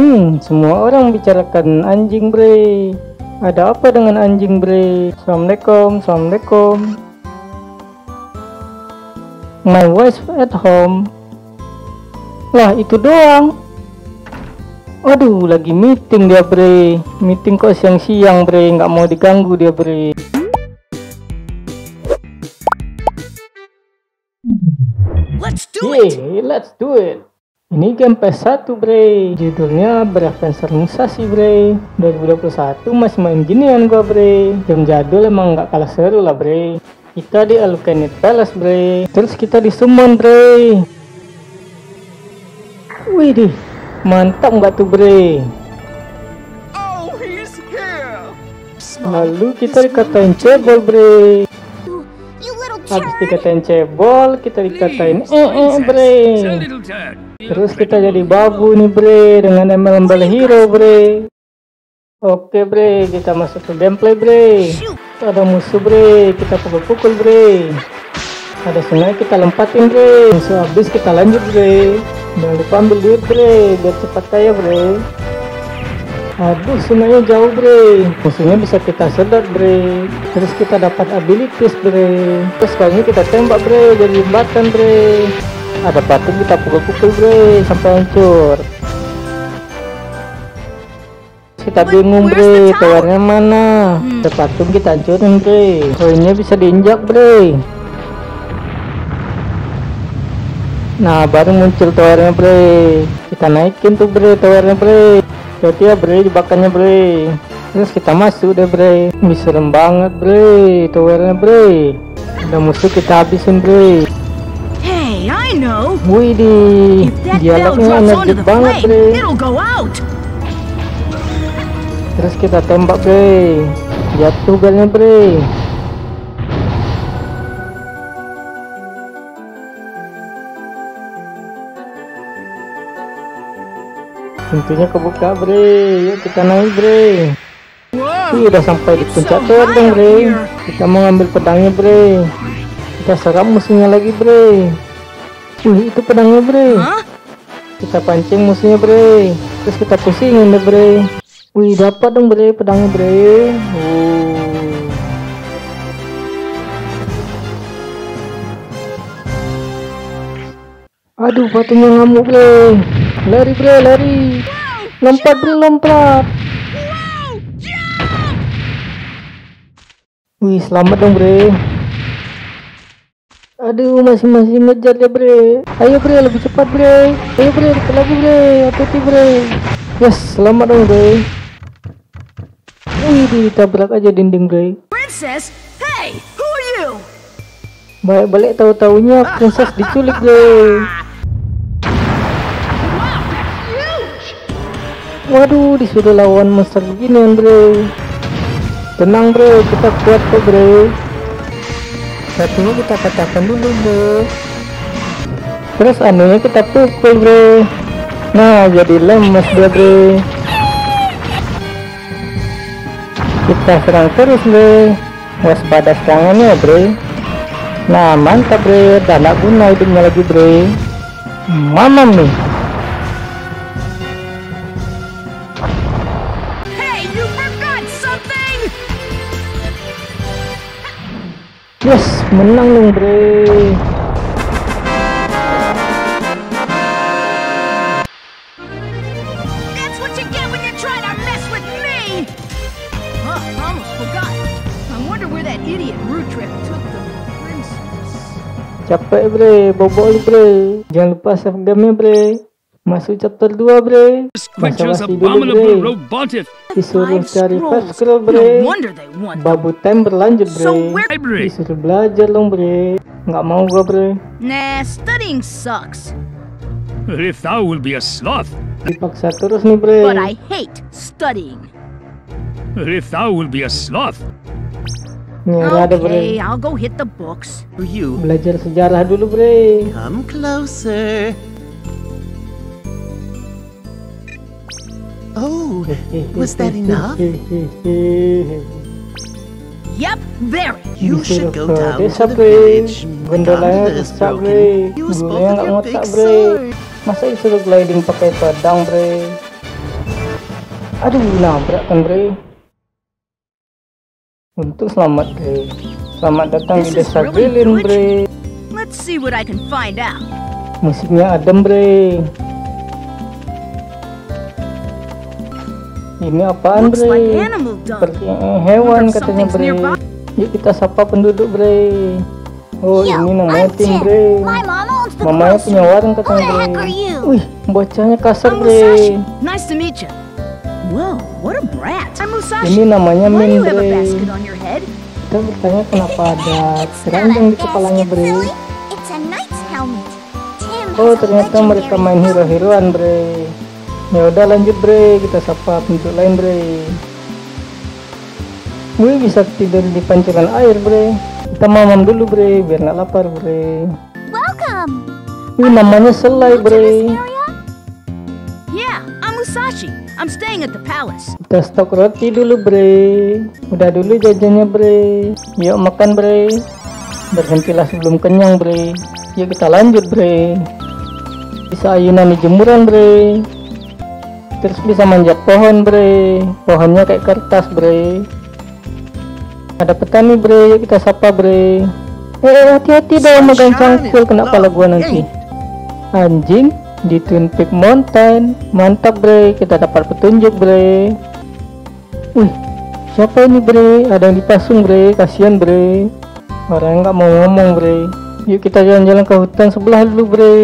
Hmm, semua orang bicarakan anjing bre. Ada apa dengan anjing bre? Assalamualaikum, assalamualaikum. My wife at home. Lah itu doang. Aduh, lagi meeting dia bre. Meeting kok siang-siang bre, nggak mau diganggu dia bre. Let's do it! Yeay, let's do it. Ini game PS1 bre, judulnya Breavenser Musashi bre 2021 masih main ginian gua bre Game jadul emang nggak kalah seru lah bre Kita di Alucanid Palace bre Terus kita di summon bre Widih, mantap nggak tuh bre! Lalu kita dikatain cebol bre Habis dikatain cebol, kita dikatain eh eh bre Terus kita jadi babu nih bre dengan ML Umbrella Hero bre. Oke bre, kita masuk ke gameplay bre. Ada musuh bre, kita pukul-pukul bre. Ada sungai kita lempatin bre. Musuh habis kita lanjut bre. Jangan lupa ambil duit bre, biar cepat kaya bre. Aduh sungainya jauh bre. Musuhnya bisa kita sedot bre. Terus kita dapat abilities bre. Terus kali ini kita tembak bre, jadi jembatan bre ada patung kita pukul-pukul bre sampai hancur. Kita bingung bre towernya mana? Ada patung kita hancurin bre. Koinnya bisa diinjak bre. Nah baru muncul towernya bre. Kita naikin tuh bre towernya bre. Berarti ya bre jebakannya bre. Terus kita masuk deh bre. Wih, serem banget bre towernya bre. Ada musuh kita habisin bre! Widih, dialognya the banget bre. it'll go out! Terus kita tembak bre. Jatuh belnya bre. Pintunya kebuka bre. Yuk kita naik bre. Wih udah sampai di puncak dong bre. Kita mau ngambil pedangnya bre. Kita serang musuhnya lagi bre Wih itu pedangnya bre. Hah? kita pancing musuhnya bre. Terus kita pusingin deh bre. Wih dapat dong bre pedangnya bre. Uh. aduh batunya ngamuk bre. Lari bre lari. Lompat bre lompat. Wih selamat dong bre Aduh, masih masih ngejar ya bre. Ayo bre, lebih cepat bre. Ayo bre, dekat lagi bre. Hati-hati bre. Yes, selamat dong bre. Wih, ditabrak aja dinding bre. Princess? Hey, who are you? Balik-balik tahu-taunya princess diculik bre. Waduh, disuruh lawan monster beginian bre. Tenang bre, kita kuat kok bre. Satunya kita pecahkan dulu bre. Terus anunya kita pukul bre. Nah, jadi lemes dia bre. Kita serang terus bre. Waspada serangannya bre. Nah, mantap bre. Dan guna hidupnya lagi bre. Mamam nih. Hey, you forgot something! Yes, menang dong bre. Capek bre, bobol bre. Jangan lupa save game bre. Masuk chapter 2 bre. creature's Basa-basi dulu bre. robotic Disuruh cari fast scroll bre. Babu time berlanjut bre. Disuruh belajar dong bre. Nggak mau gua bre. Nah, studying sucks. If thou will be a sloth, Dipaksa terus nih bre. But I hate studying. if thou will be a sloth, Nggak ada bre. Okay, I'll go hit the books. For you. Belajar sejarah dulu bre. Come closer. Oh, was that enough? Yep, very. You should go down desa, to the village. Gondola is broken. Use both of your big bre. sword. Masa disuruh gliding pakai pedang bre. Aduh, nabrak kan bre. Untuk selamat bre. Selamat datang di desa good. bre. Let's see what I can find out. Musiknya adem bre. Ini apaan Looks bre? like animal dung. Seperti eh, hewan katanya bre. Yuk kita sapa penduduk bre. Oh Yo, ini namanya I'm Tim bre. Mamanya punya warung katanya bre. Wih bocahnya kasar bre. Nice to meet you. Whoa, what a brat. I'm Musashi. Ini namanya Min bre. Kita bertanya kenapa ada keranjang di kepalanya bre. Oh ternyata mereka main hero-heroan bre. Ya udah lanjut bre, kita sapa penduduk lain bre. Wih bisa tidur di pancuran air bre. Kita mamam dulu bre, biar nggak lapar bre. Welcome. Wih namanya selai bre. Yeah, I'm Musashi. I'm staying at the palace. Kita stok roti dulu bre. Udah dulu jajannya bre. Yuk makan bre. Berhentilah sebelum kenyang bre. Yuk kita lanjut bre. Bisa ayunan di jemuran bre. Terus bisa manjat pohon bre. Pohonnya kayak kertas bre. Ada petani bre. Yuk kita sapa bre. Eh hati-hati dong megang cangkul kena pala gua nanti. Anjing di Twin Peak Mountain. Mantap bre, kita dapat petunjuk bre. Wih, siapa ini bre? Ada yang dipasung bre, kasihan bre. Orang nggak mau ngomong bre. Yuk kita jalan-jalan ke hutan sebelah dulu bre.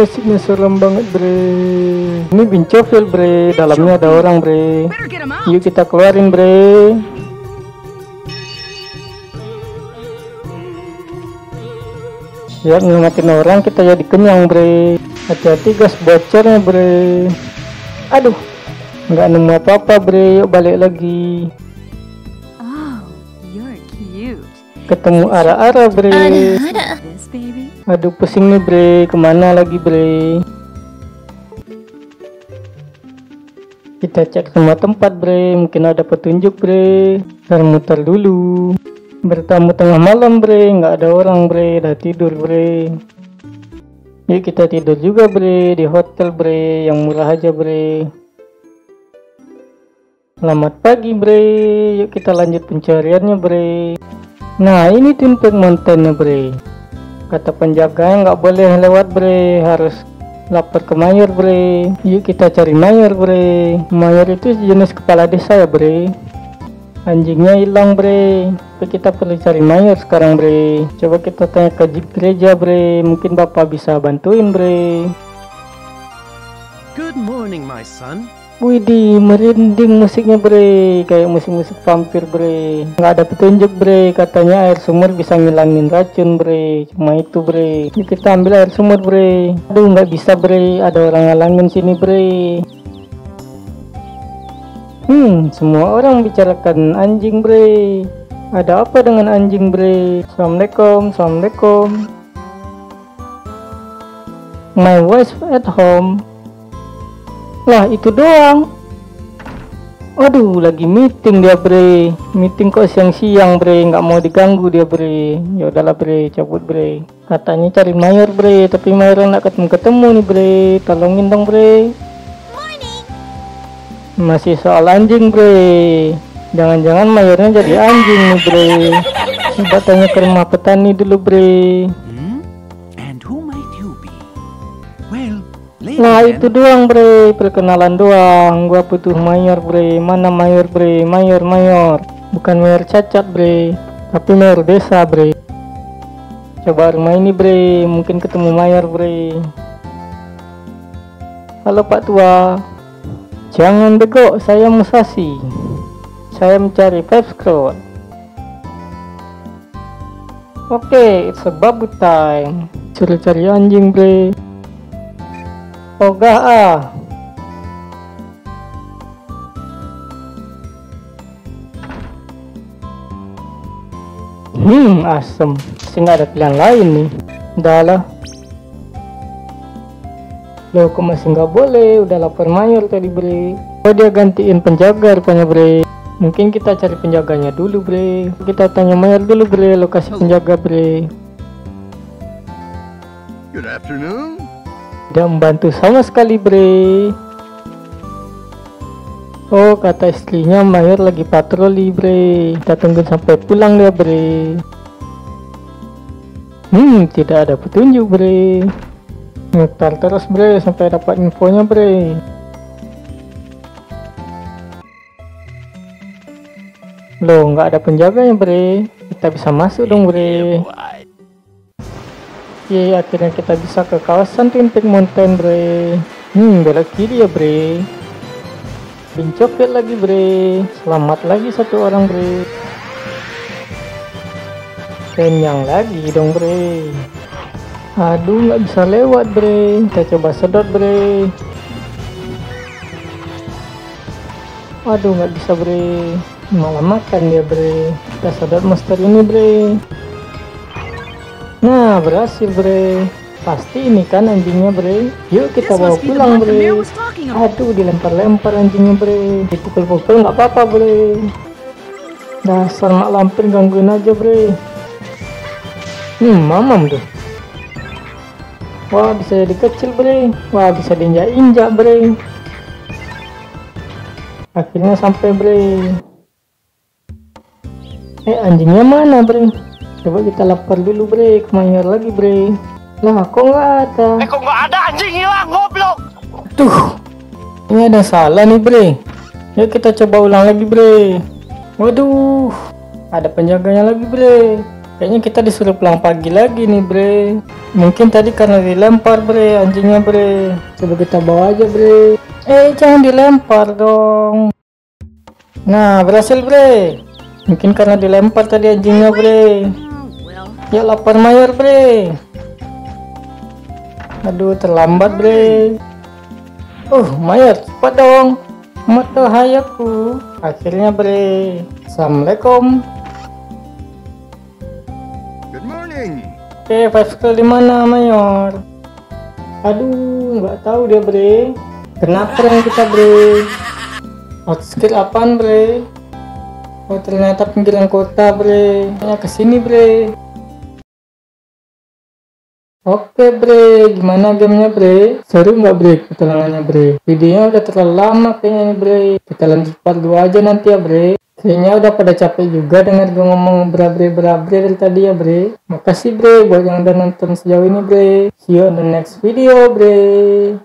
Musiknya serem banget bre. Ini Bincofil bre, dalamnya ada orang bre. Yuk kita keluarin bre. Siap ngingetin orang kita jadi kenyang bre. Hati-hati gas bocornya bre. Aduh, nggak nemu apa-apa bre. Yuk balik lagi. Oh, you're cute. Ketemu arah-arah bre. Aduh pusing nih bre. Ke mana lagi bre? Kita cek semua tempat bre. Mungkin ada petunjuk bre. Ntar muter dulu. Bertamu tengah malam bre. Nggak ada orang bre. Udah tidur bre. Yuk kita tidur juga bre. Di hotel bre. Yang murah aja bre. Selamat pagi bre. Yuk kita lanjut pencariannya bre. Nah ini Twin Peak Mountain bre. Kata penjaganya nggak boleh lewat bre. Harus lapor ke mayor bre. Yuk kita cari mayor bre. Mayor itu jenis kepala desa ya bre. Anjingnya hilang bre. Tapi kita perlu cari mayor sekarang bre. Coba kita tanya ke gereja bre. Mungkin bapak bisa bantuin bre. Good morning, my son. Widih, merinding musiknya bre, kayak musik-musik vampir bre. Nggak ada petunjuk bre, katanya air sumur bisa ngilangin racun bre. Cuma itu bre. Yuk kita ambil air sumur bre. Aduh nggak bisa bre, ada orang ngalangin sini bre. Hmm, semua orang bicarakan anjing bre. Ada apa dengan anjing bre? Assalamualaikum, assalamualaikum. My wife at home. Lah itu doang. Aduh lagi meeting dia bre. Meeting kok siang-siang bre. nggak mau diganggu dia bre. Ya udahlah bre, cabut bre. Katanya cari mayor bre, tapi mayor nggak ketemu-ketemu nih bre. Tolongin dong bre. Masih soal anjing bre. Jangan-jangan mayornya jadi anjing nih bre. Coba tanya ke rumah petani dulu bre. Nah then. itu doang bre, perkenalan doang. Gua butuh mayor bre. Mana mayor bre? Mayor mayor. Bukan mayor cacat bre, tapi mayor desa bre. Coba rumah ini bre, mungkin ketemu mayor bre. Halo Pak Tua. Jangan bego, saya Musashi. Saya mencari five scroll. Oke, it's a babu time. Suruh cari anjing bre. Ogah ah. Hmm, asem. Nggak ada pilihan lain nih. Udah lah. Loh, kok masih nggak boleh? Udah lapor mayor tadi, bre. Oh, dia gantiin penjaga rupanya, bre. Mungkin kita cari penjaganya dulu, bre. Kita tanya mayor dulu, bre. Lokasi penjaga, bre. Good afternoon. Tidak membantu sama sekali bre. Oh kata istrinya Mayor lagi patroli bre. Kita tunggu sampai pulang ya bre. Hmm tidak ada petunjuk bre. Ngetar terus bre sampai dapat infonya bre. Loh nggak ada penjaganya bre. Kita bisa masuk dong bre. Yeay akhirnya kita bisa ke kawasan Tintik Mountain bre. Hmm belok kiri ya bre. Pincopet lagi bre. Selamat lagi satu orang bre. Kenyang lagi dong bre. Aduh nggak bisa lewat bre. Kita coba sedot bre. Aduh nggak bisa bre. Malah makan dia bre. Kita sedot monster ini bre. Nah berhasil bre. Pasti ini kan anjingnya bre. Yuk kita bawa pulang bre. Aduh dilempar-lempar anjingnya bre. Dipukul-pukul nggak apa-apa bre. Dasar mak lampir gangguin aja bre. Hmm mamam tuh. Wah bisa jadi kecil bre. Wah bisa diinjak-injak bre. Akhirnya sampai bre. Eh anjingnya mana bre? Coba kita lapar dulu bre. Ke Mayor lagi bre. Lah kok nggak ada? Eh kok nggak ada anjing hilang goblok. Tuh, ini ada salah nih bre. Yuk kita coba ulang lagi bre. Waduh, ada penjaganya lagi bre. Kayaknya kita disuruh pulang pagi lagi nih bre. Mungkin tadi karena dilempar bre anjingnya bre. Coba kita bawa aja bre. Eh jangan dilempar dong. Nah berhasil bre. Mungkin karena dilempar tadi anjingnya bre. Ya lapar mayor bre. Aduh terlambat bre. Uh mayor cepat dong. Moto hayaku. Akhirnya bre. Assalamualaikum. Good morning. Oke, skill di mana mayor? Aduh, nggak tahu dia bre. Kenapa yang kita bre? Out skill apaan bre? Oh ternyata pinggiran kota bre. Ya ke sini bre. Oke bre, gimana gamenya bre? Seru nggak bre petualangannya bre? Videonya udah terlalu lama kayaknya nih bre. Kita lanjut part 2 aja nanti ya bre. Kayaknya udah pada capek juga denger gue ngomong berabre-berabre dari tadi ya bre. Makasih bre buat yang udah nonton sejauh ini bre. See you on the next video bre.